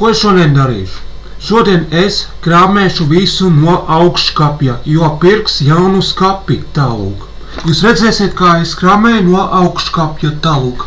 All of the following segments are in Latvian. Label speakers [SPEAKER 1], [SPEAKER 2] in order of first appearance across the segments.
[SPEAKER 1] Ko es šodien darīšu? Šodien es krāmēšu visu no augšskapja, jo pirks jaunu skapi tālūk. Jūs redzēsiet, kā es krāmēju no augšskapja tālūk.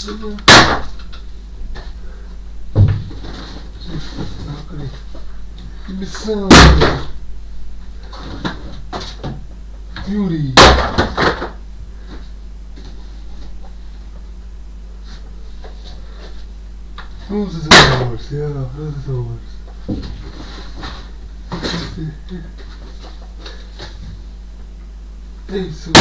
[SPEAKER 1] Missão Missão. Roses and Awards, yeah, roses and É isso.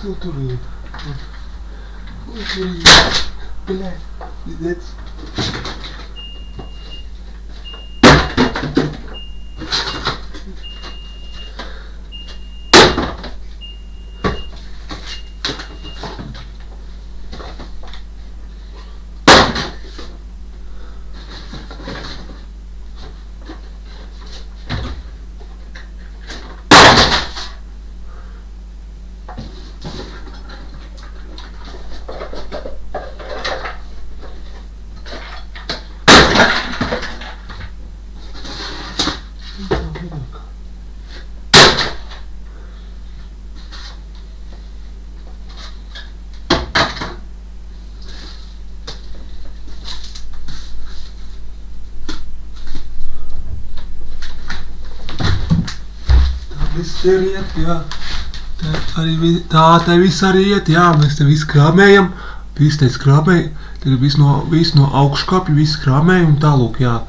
[SPEAKER 1] Кто туры? Ой, туры. Блядь, пиздец. Viss ir iet, jā. Tā, arī, tā te viss arī iet, jā. Mēs te visu krāmējam. Viss te krāmēj. Tagad viss no, viss no augšskapja, viss krāmēj un tālūk, jā.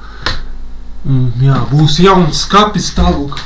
[SPEAKER 1] Un, jā, būs jauns skapis tālūk.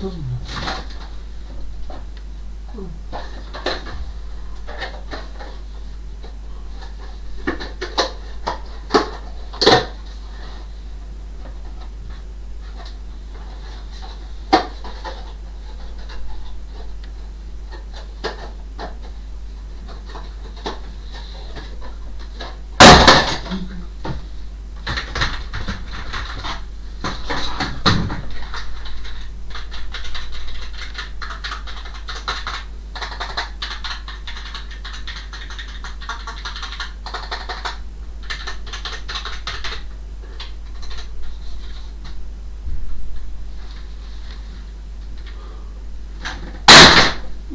[SPEAKER 1] 또 있네. 응.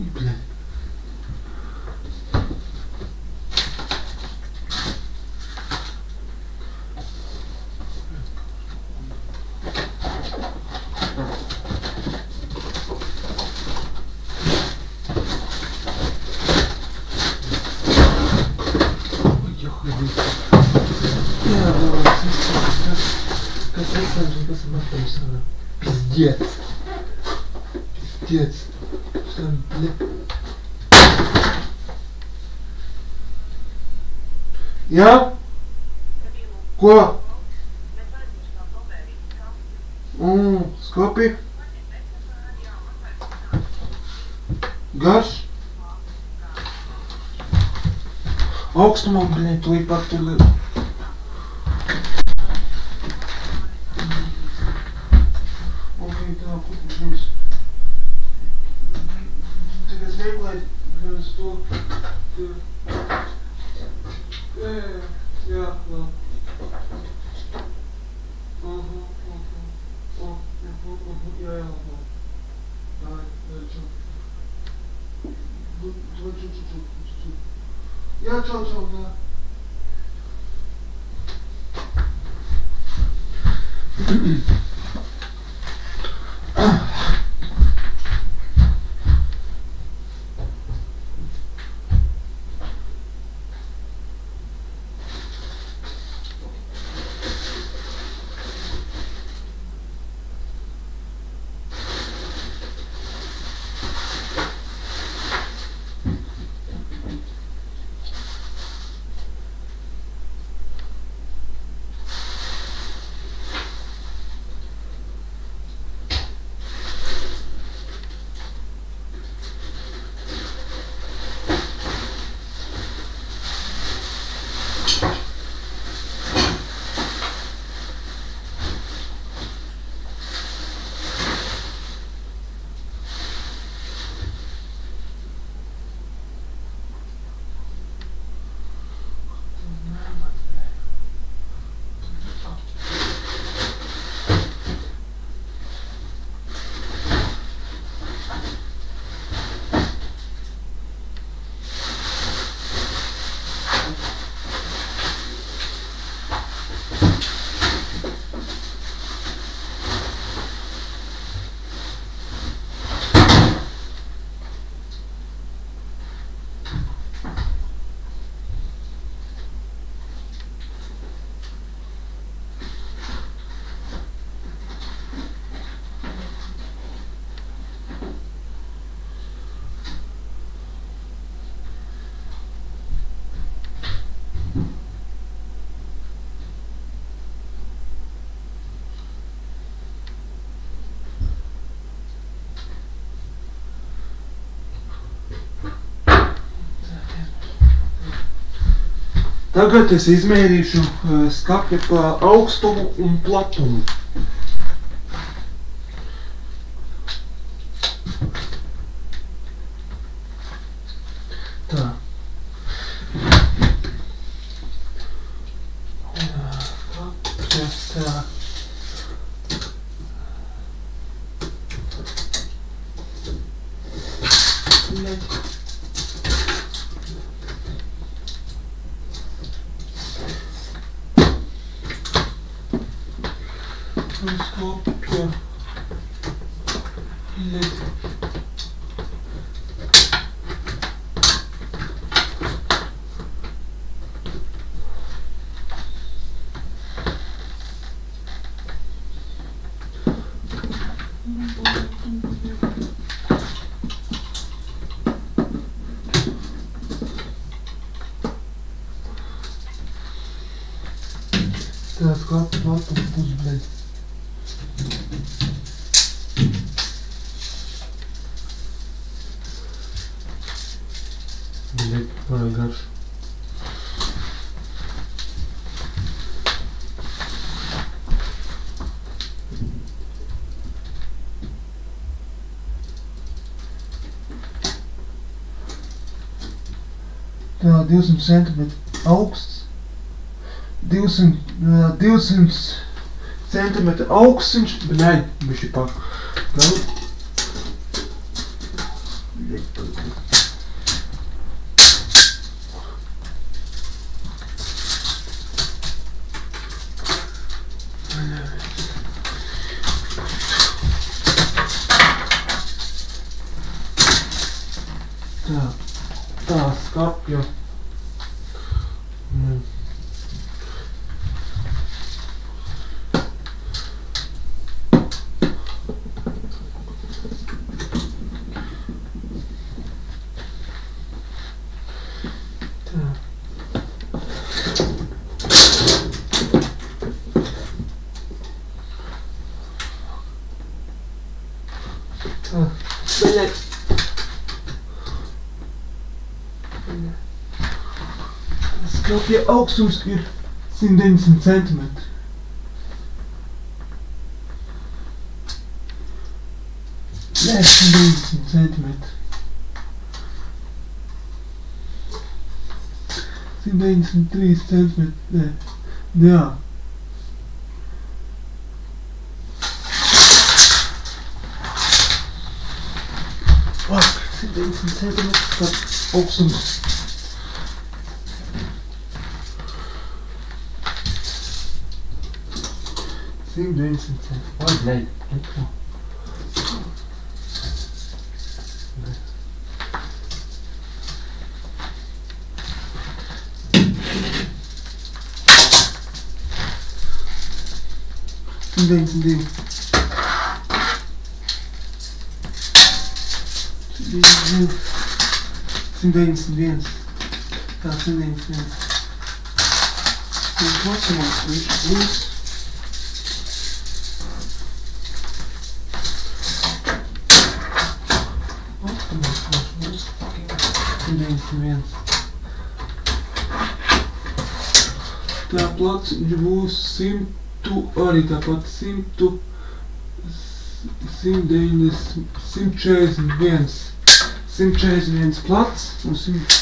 [SPEAKER 1] you play. Ja? Ko? Mm, skopi? Garš? Augstumā, blēņ, tu pat tur... Ok, Tagad es izmērīšu eh, skapja augstumu un platumu. telescope here. Tā 200 cm augsts. 200, uh, 200 cm augsts viņš, bet nē, viņš ir pa. Galu. of the Augsburg sind in Sentiment. Less than sentiment. sind da in drei Cent mit. Äh, ja. Fuck, sind da in Cent mit. Obst und. Sim, dente, pode ler. Dente, dente. Dente, dente. Dente, dente. Tá, dente, dente. Não posso mostrar. Viņš būs simtu, arī tāpat simtu, simt deviņdesmit, simt četrdesmit viens. Simt četrdesmit viens plats un simt.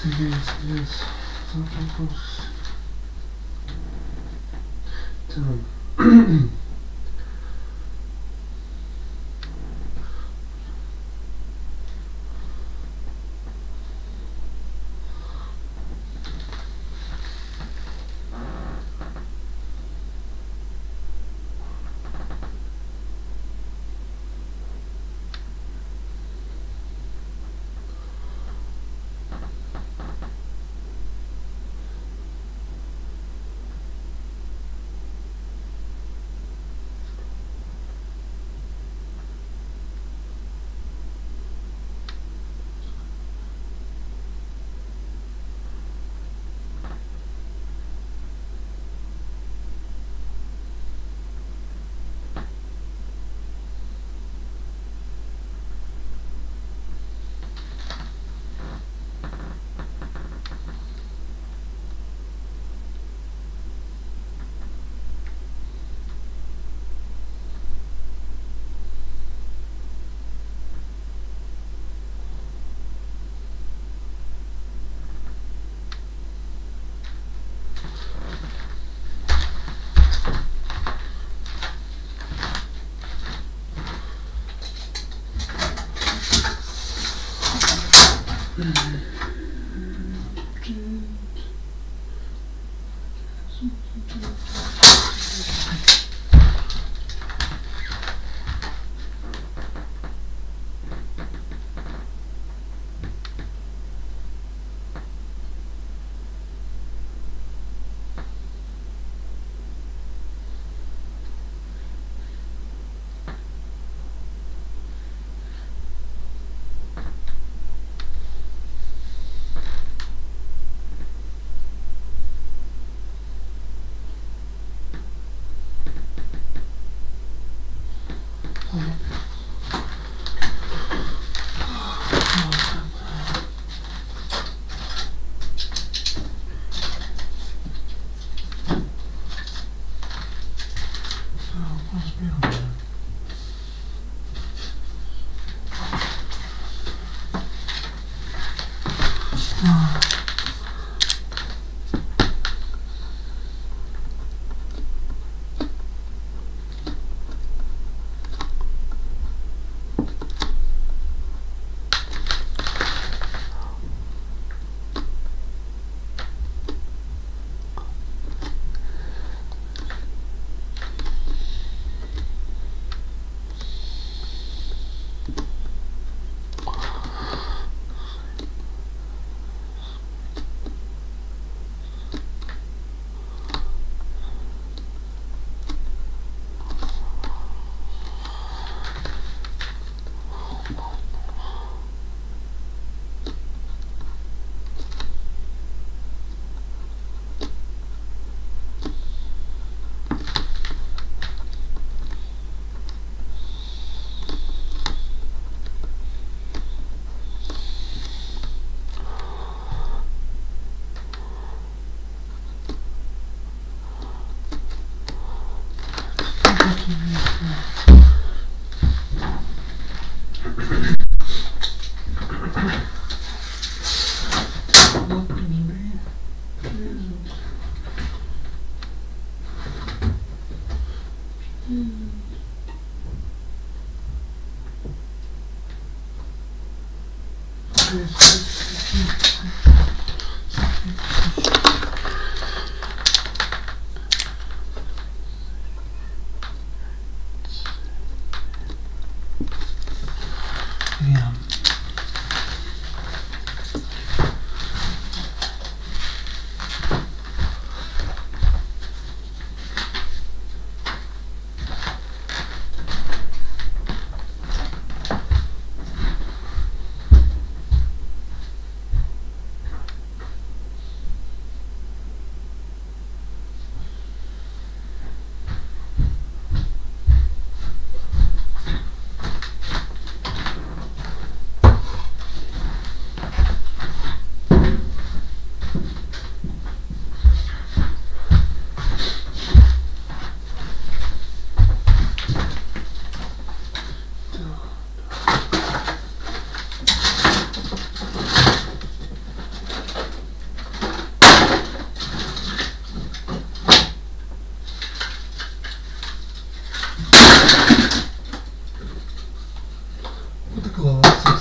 [SPEAKER 1] Simt deviņdesmit viens. Tā,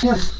[SPEAKER 1] Yes.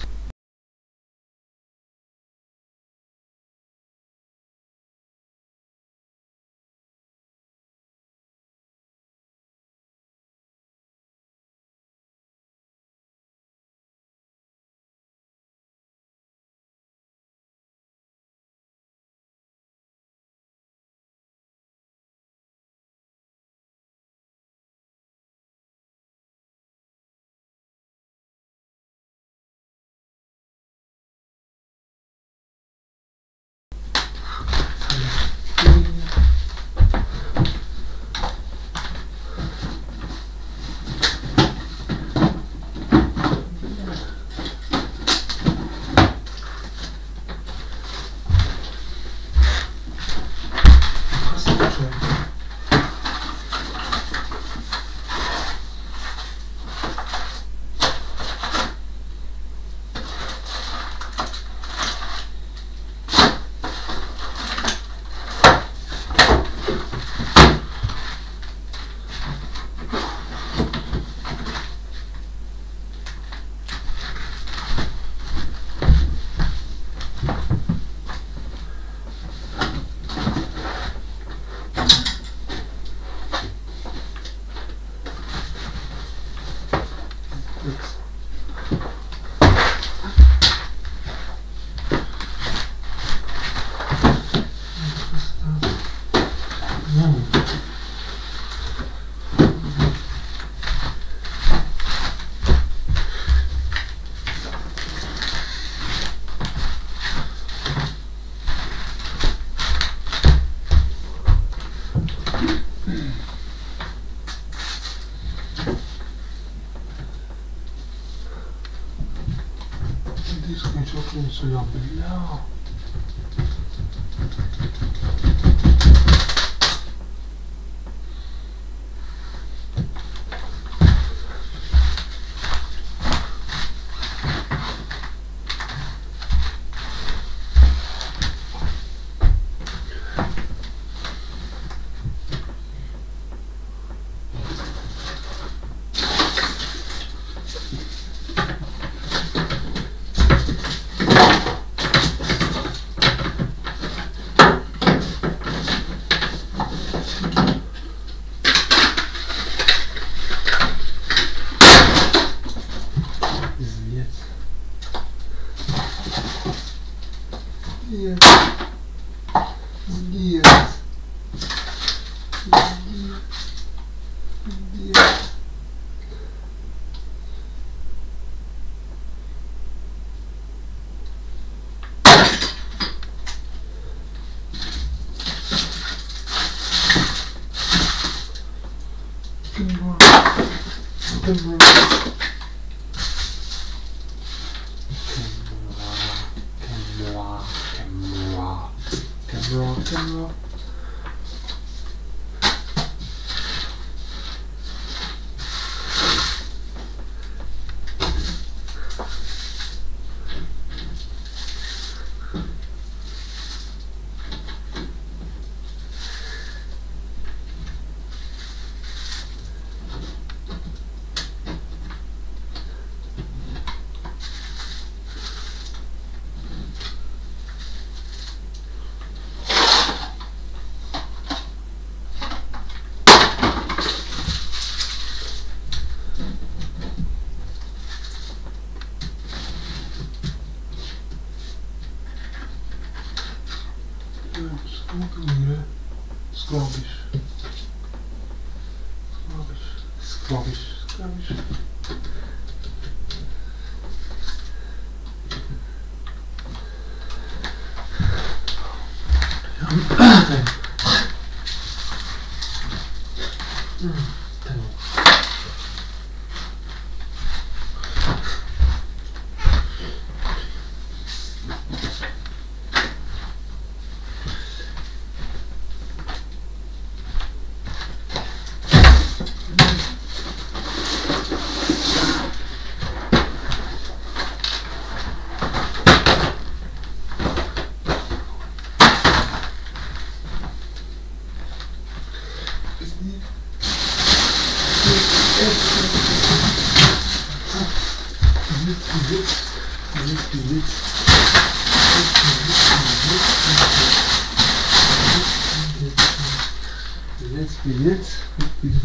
[SPEAKER 1] So you'll be no.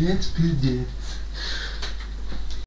[SPEAKER 1] пять людей